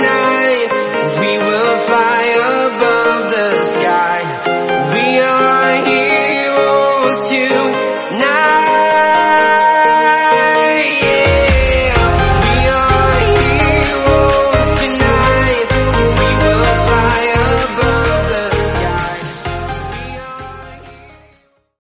we will fly above the sky. We are heroes tonight.